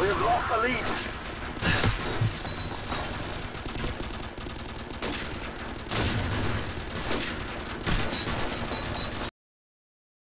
We have lost the lead.